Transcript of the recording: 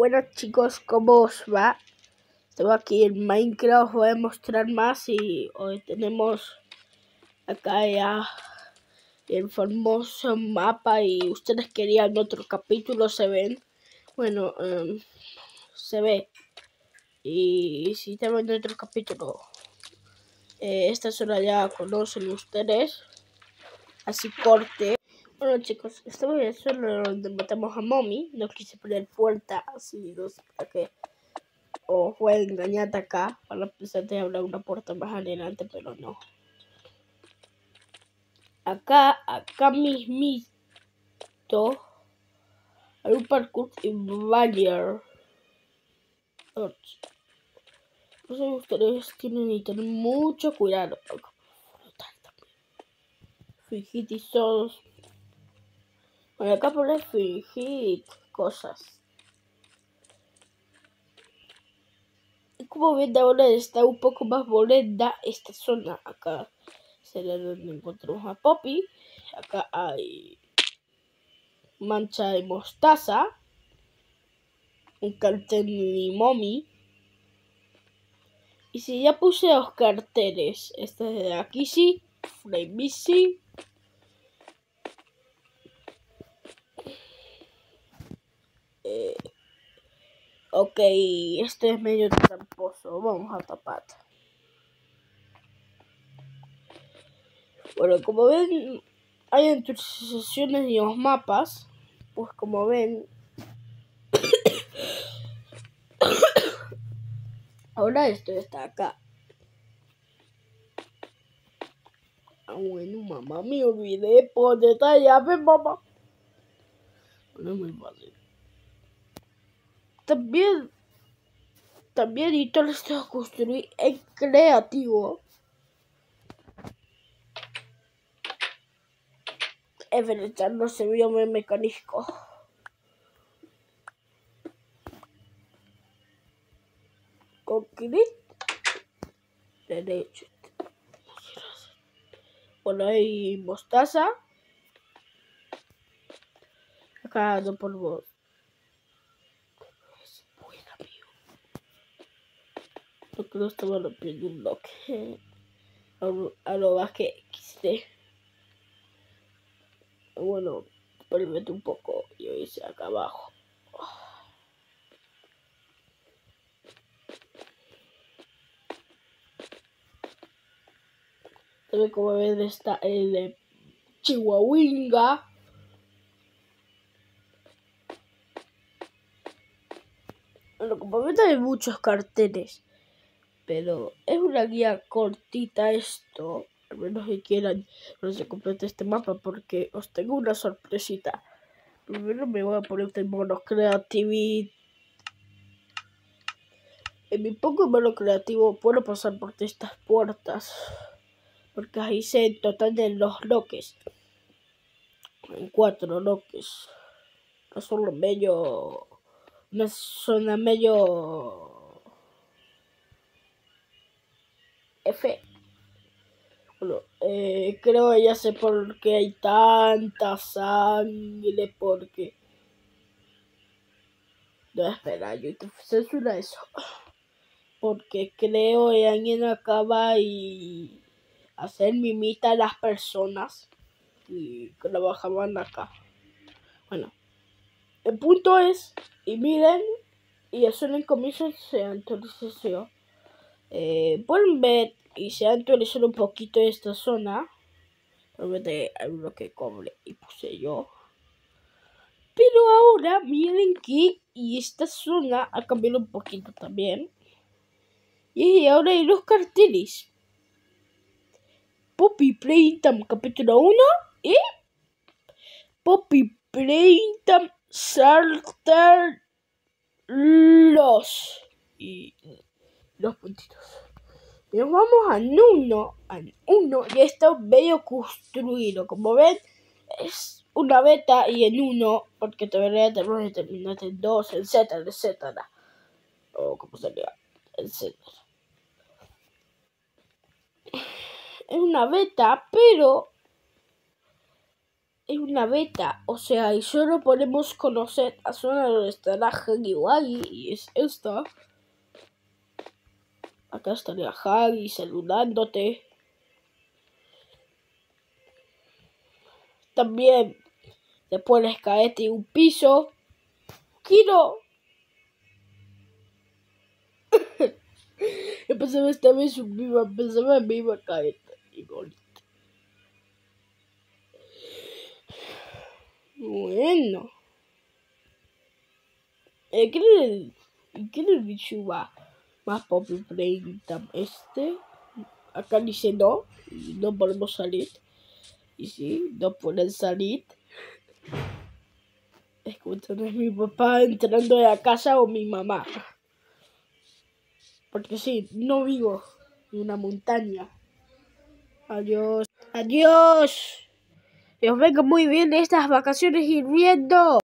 Bueno chicos, ¿cómo os va? Estamos aquí en Minecraft, os voy a mostrar más y hoy tenemos acá ya el famoso mapa y ustedes querían otro capítulo, se ven. Bueno, um, se ve. Y si también otro capítulo, eh, esta zona ya conocen ustedes. Así corte. Bueno chicos, esta vez es donde matamos a Mommy. No quise poner puerta así, no sé para qué. O fue engañada acá para pensar de abrir una puerta más adelante, pero no. Acá, acá mismito hay un parkour invader. Por eso ustedes tienen que tener mucho cuidado. Fijitos acá pone fingir cosas. Y como ven ahora está un poco más bonita esta zona. Acá será donde encontramos a Poppy. Acá hay mancha de mostaza. Un cartel de mommy. Y si ya puse los carteles, este de aquí sí, Frame sí, Ok, este es medio tramposo. Vamos a tapar. Bueno, como ven, hay actualizaciones y los mapas. Pues como ven... Ahora esto está acá. Ah, bueno, mamá, me olvidé por llave, mamá. No es muy. También, también esto a construir en creativo. Es no se vio mi mecanismo. Con clic derecho. Bueno, hay mostaza. Acá no polvo que no estaba rompiendo un bloque a, lo más que. Bueno, permite un poco, yo hice acá abajo. También como ven está el de Chihuahuinga. Bueno, como ven hay muchos carteles pero es una guía cortita esto, al menos que quieran no se complete este mapa porque os tengo una sorpresita. Primero me voy a poner en mono creativo. En mi poco mono creativo puedo pasar por estas puertas. Porque ahí se en total de los bloques. En cuatro bloques. No solo medio. Una zona medio F. Bueno, eh, creo ya sé por qué hay tanta sangre, porque... No, espera, YouTube censura eso. Porque creo que alguien acaba y hacer mimita a las personas y trabajaban acá. Bueno, el punto es, y miren, y eso en el comienzo se actualización. Eh, pueden ver y se ha actualizado un poquito esta zona. Obviamente hay que cobre y puse yo. Pero ahora miren que y esta zona ha cambiado un poquito también. Y ahora hay los carteles. Poppy Playtime capítulo 1 y Poppy Playtime Saltar los y dos puntitos. Nos vamos a uno, al uno y está medio construido. Como ven, es una beta y en uno, porque todavía tenemos que terminar en dos, etcétera, etcétera. O como sería, etcétera. Es una beta, pero es una beta, o sea, y solo podemos conocer la zona donde estará Hagi y es esta. Acá estaría Hagi saludándote. También te puedes caerte un piso. ¡Quiero! Yo pensaba esta vez un viva, pensaba en viva caerte. Y Bueno. Eh, ¿Quién es el, quién es el bicho más popular Este. Acá dice no. no podemos salir. Y sí, no pueden salir. Escuchan, es mi papá entrando de la casa o mi mamá. Porque sí, no vivo en una montaña. Adiós. Adiós. Os venga muy bien estas vacaciones hirviendo.